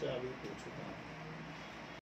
在啊微博出道